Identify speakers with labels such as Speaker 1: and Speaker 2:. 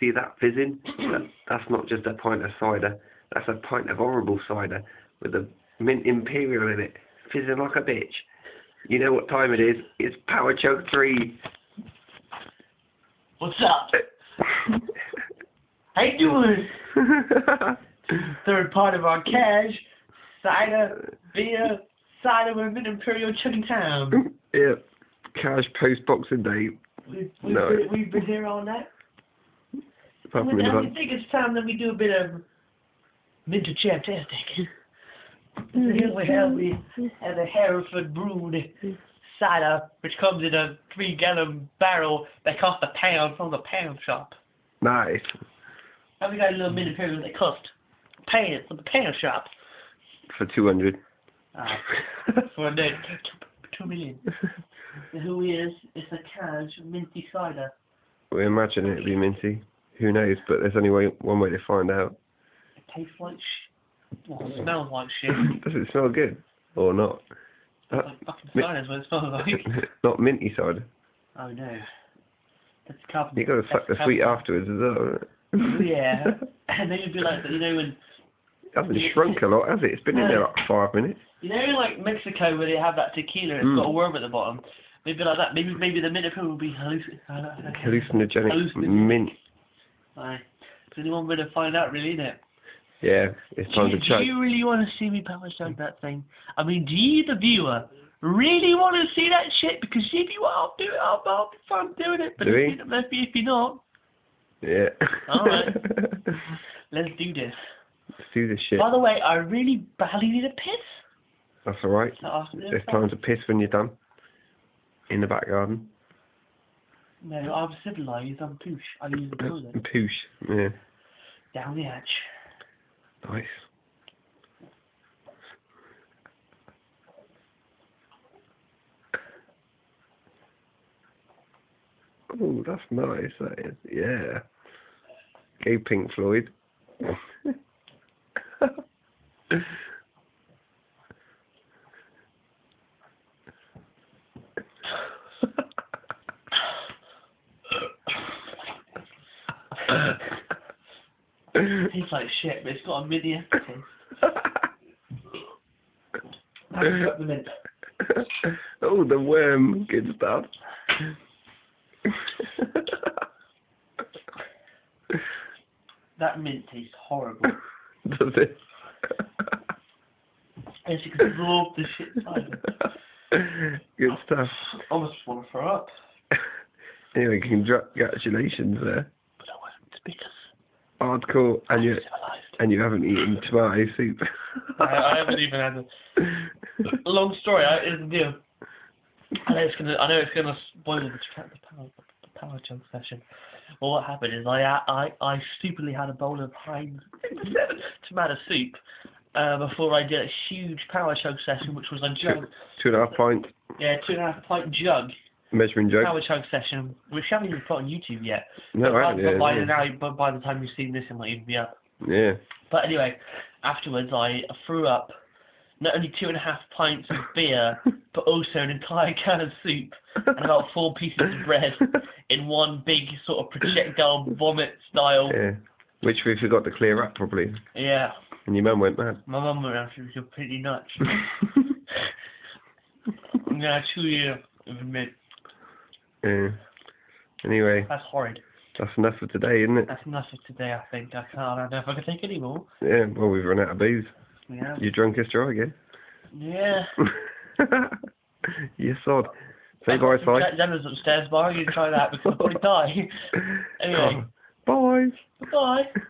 Speaker 1: See that fizzing? That, that's not just a pint of cider. That's a pint of horrible cider with a mint imperial in it, fizzing like a bitch. You know what time it is? It's Power Chug 3.
Speaker 2: What's up? How you doing? Third part of our cash, cider, beer, cider with an imperial chugging time.
Speaker 1: yeah. Cash post Boxing Day.
Speaker 2: We've, we've,
Speaker 1: No.
Speaker 2: been, we've been here all night.
Speaker 1: Apart
Speaker 2: Well,
Speaker 1: from
Speaker 2: now
Speaker 1: the
Speaker 2: we think it's time that we do a bit of mental fantastic. So here we have we have the Hereford brewed cider, which comes in a three gallon barrel that costs a pound from the pound shop.
Speaker 1: Nice.
Speaker 2: And we got a little mini imperial that cost a pound from the pound shop.
Speaker 1: For 200.
Speaker 2: Uh, for a net two, two million. Who is? It's a cash minty cider.
Speaker 1: we imagine it'd be minty. Who knows? But there's only way, one way to find out.
Speaker 2: It tastes like sh- well, it smells like shit.
Speaker 1: Does it smell good? Or not? Uh,
Speaker 2: like fucking cider's what it smells like.
Speaker 1: not minty cider.
Speaker 2: Oh no. That's carbon.
Speaker 1: you got to suck the sweet afterwards as well.
Speaker 2: Yeah. And then you'd be like, you know, when
Speaker 1: It hasn't shrunk a lot, has it? It's been in there like five minutes.
Speaker 2: you know, like Mexico, where they have that tequila, it's
Speaker 1: Mm.
Speaker 2: got a worm at the bottom. Maybe like that. Maybe maybe the minute will be halluc-
Speaker 1: Hallucinogenic
Speaker 2: Hallucinogenic.
Speaker 1: mint.
Speaker 2: Aye. It's only one way to find out, really, isn't it?
Speaker 1: Yeah, it's time to chug.
Speaker 2: do you really want to see me power chug that thing? I mean, do you, the viewer, really want to see that shit? Because if you want, I'll do it. I'll, I'll be fun doing it. But
Speaker 1: Do
Speaker 2: if, you, if, you, if you're not,
Speaker 1: Yeah.
Speaker 2: Alright. let's do this.
Speaker 1: Let's do this shit.
Speaker 2: By the way, I really badly need a piss.
Speaker 1: That's
Speaker 2: after this,
Speaker 1: It's time to piss when you're done. In the back garden.
Speaker 2: No, I'm civilized. I'm poosh. I use the toilet.
Speaker 1: Poosh. Yeah.
Speaker 2: Down the hatch.
Speaker 1: Nice. Oh, that's nice. That is. Yeah. Go Pink Floyd.
Speaker 2: Tastes like shit, but it's got a mini aftertaste. I've got the mint.
Speaker 1: oh, the worm. Good stuff.
Speaker 2: That mint tastes horrible.
Speaker 1: Does it?
Speaker 2: It's absorbed the shit cider.
Speaker 1: Good stuff.
Speaker 2: I almost want to throw up.
Speaker 1: Anyway, congratulations there.
Speaker 2: But I wasn't
Speaker 1: Hardcore, and you and you haven't eaten tomato soup.
Speaker 2: I, I haven't even had a long story. I, the deal. I know it's gonna. I know it's gonna spoil the, tra- the power the power chug session. Well, what happened is I I I stupidly had a bowl of Heinz tomato soup uh, before I did a huge power chug session, which was a jug.
Speaker 1: Two and a half pint
Speaker 2: Yeah, two and a half pint jug
Speaker 1: measuring jug.
Speaker 2: power chug session, which I haven't even put on YouTube yet.
Speaker 1: No,
Speaker 2: but,
Speaker 1: I haven't.
Speaker 2: but
Speaker 1: Yeah,
Speaker 2: by
Speaker 1: yeah.
Speaker 2: now, but by the time you've seen this, it might even be up.
Speaker 1: yeah.
Speaker 2: But anyway, afterwards I threw up not only two and a half pints of beer, but also an entire can of soup and about four pieces of bread in one big sort of projectile vomit style.
Speaker 1: yeah. Which we forgot to clear up properly,
Speaker 2: Yeah,
Speaker 1: and your mum went mad.
Speaker 2: my mum went out, she was completely nuts. I'm gonna chew you in a minute.
Speaker 1: Yeah. Anyway,
Speaker 2: That's horrid.
Speaker 1: that's enough for today, isn't it?
Speaker 2: That's enough for today, I think. I can't, I don't know if I can take any more.
Speaker 1: Yeah. Well, we've run out of booze.
Speaker 2: Yeah.
Speaker 1: You drunk as dry again?
Speaker 2: Yeah.
Speaker 1: you sod. Say bye, Si.
Speaker 2: Jack Daniels upstairs, I'm going try that because I'll probably die. Anyway.
Speaker 1: Bye.
Speaker 2: Bye.